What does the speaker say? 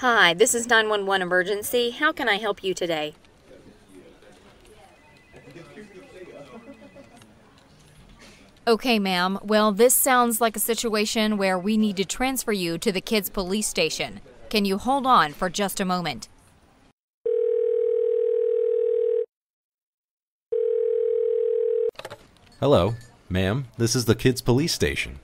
Hi, this is 911 emergency. How can I help you today? Okay, ma'am. Well, this sounds like a situation where we need to transfer you to the kids' police station. Can you hold on for just a moment? Hello, ma'am. This is the kids' police station.